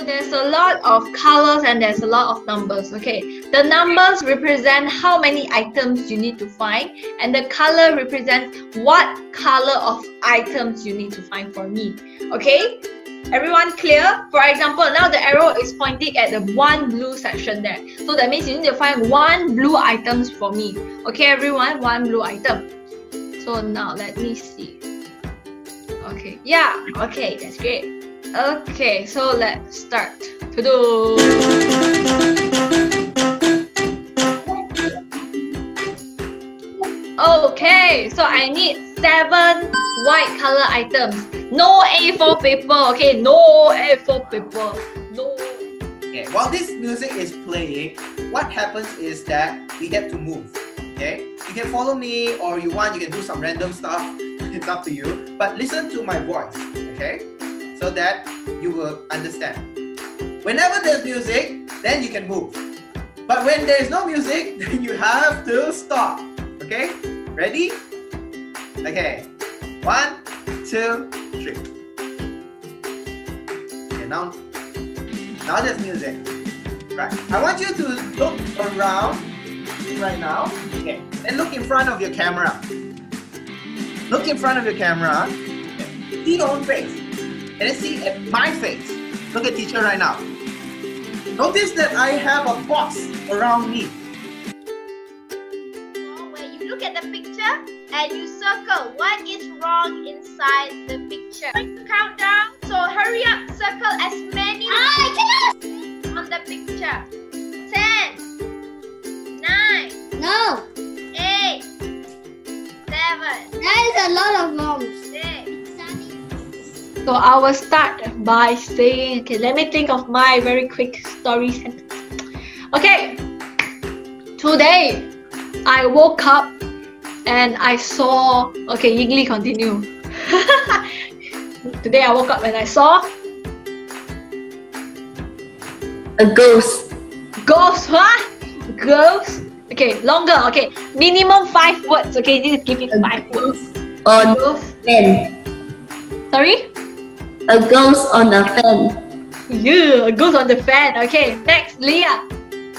So there's a lot of colors and there's a lot of numbers. Okay, the numbers represent how many items you need to find, and the color represents what color of items you need to find for me. Okay, everyone clear? For example, now the arrow is pointing at the one blue section there. So that means you need to find one blue items for me. Okay, everyone, one blue item. So now let me see. Okay, yeah, okay, that's great. Okay, so let's start to do. Okay, so I need seven white color items. No A4 paper, okay? No A4 paper. No. Okay, while this music is playing, what happens is that we get to move. Okay, you can follow me or you want, you can do some random stuff. It's up to you. But listen to my voice. Okay so that you will understand. Whenever there's music, then you can move. But when there is no music, then you have to stop. Okay? Ready? Okay. One, two, three. Okay, now, now there's music. Right. I want you to look around right now. Okay. And look in front of your camera. Look in front of your camera. See your own face. And then see at my face. Look at teacher right now. Notice that I have a box around me. Where you look at the picture and you circle what is wrong inside the picture. Countdown. So hurry up, circle as many I on the picture. Ten, nine, No, eight, seven, that is a lot of moms. So I will start by saying, okay, let me think of my very quick story sentence. Okay, today I woke up and I saw, okay, Yingli continue. today I woke up and I saw A ghost. ghost, huh? Ghost. Okay, longer, okay, minimum five words, okay, to give me five words. on Ghost, fan. sorry? A ghost on the fan. Yeah, a ghost on the fan, okay, next, Leah.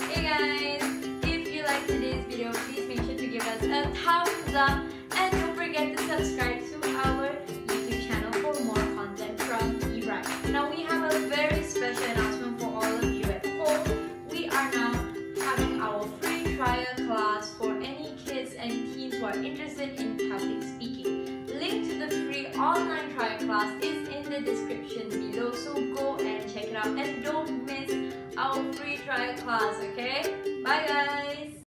Hey guys, if you like today's video, please make sure to give us a thumbs up and don't forget to subscribe to our YouTube channel for more content from eBright. Now we have a very special announcement for all of you at home. We are now having our free trial class for any kids and teens who are interested in public speaking. Link to the free online trial class is in the description below, so go and check it out and don't miss our free trial class, okay? Bye guys!